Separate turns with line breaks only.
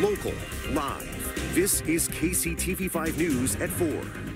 local, live. This is KCTV5 News at 4.